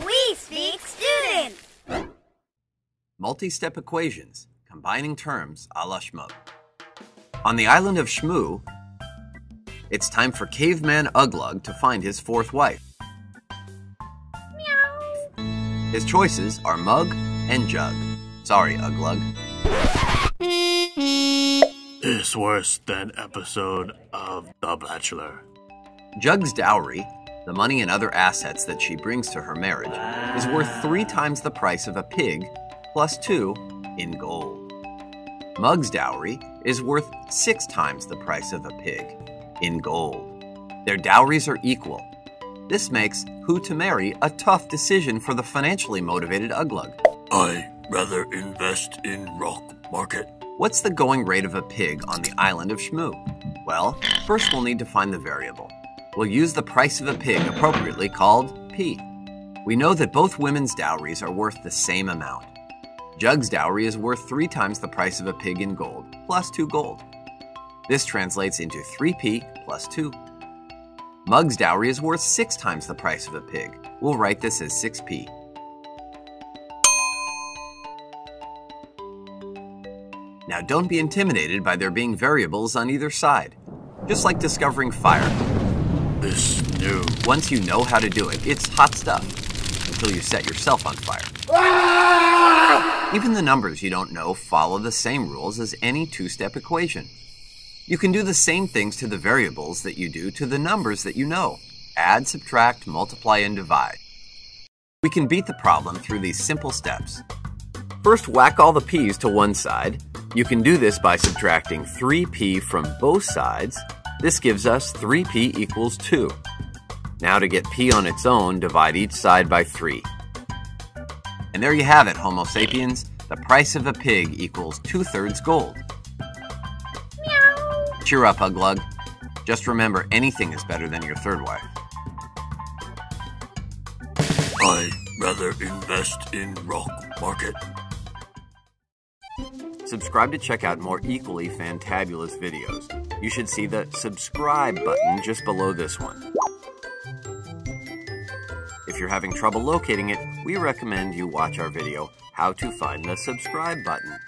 We speak student. Multi-step equations, combining terms a la Shmoo. On the island of Shmoo, it's time for caveman Uglug to find his fourth wife. His choices are Mug and Jug. Sorry, Uglug. It's worse than episode of The Bachelor. Jug's dowry, the money and other assets that she brings to her marriage, is worth three times the price of a pig plus two in gold. Mug's dowry is worth six times the price of a pig in gold. Their dowries are equal. This makes who to marry a tough decision for the financially motivated Uglug. I rather invest in rock market. What's the going rate of a pig on the island of Shmoo? Well, first we'll need to find the variable. We'll use the price of a pig appropriately called P. We know that both women's dowries are worth the same amount. Jug's dowry is worth three times the price of a pig in gold, plus two gold. This translates into 3p plus 2. Mug's dowry is worth six times the price of a pig. We'll write this as 6p. Now don't be intimidated by there being variables on either side. Just like discovering fire. This new. Once you know how to do it, it's hot stuff. Until you set yourself on fire. Ah! Even the numbers you don't know follow the same rules as any two-step equation. You can do the same things to the variables that you do to the numbers that you know. Add, subtract, multiply, and divide. We can beat the problem through these simple steps. First, whack all the p's to one side. You can do this by subtracting 3p from both sides. This gives us 3p equals 2. Now to get p on its own, divide each side by 3. And there you have it, Homo sapiens. The price of a pig equals two-thirds gold. Cheer up, Uglug. Just remember, anything is better than your third wife. I rather invest in rock market. Subscribe to check out more equally fantabulous videos. You should see the subscribe button just below this one. If you're having trouble locating it, we recommend you watch our video, How to Find the Subscribe Button.